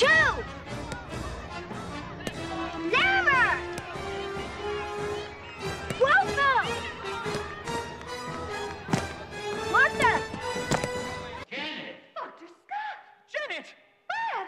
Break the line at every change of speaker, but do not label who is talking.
Two! Never! Welcome! Martha! Janet! Dr. Scott!
Janet! Bob!